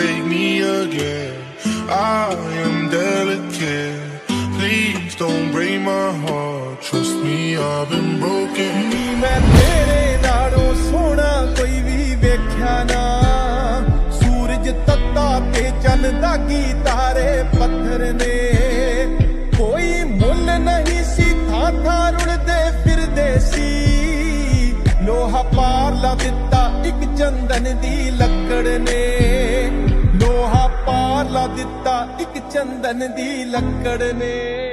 break me again. I am delicate. Please don't break my heart. Trust me, I've been broken. मैं तेरे नालों सोना कोई भी वेख्या ना सूरज तत्ता ते चंदा की तारे पत्थर ने कोई मुल नहीं सी था था रुड़दे फिर देसी लोहा पार ला दिता एक चंदन दी लकड़ ने ਲਾ ਦਿੱਤਾ ਇੱਕ ਚੰਦਨ ਦੀ ਲੱਕੜ ਨੇ।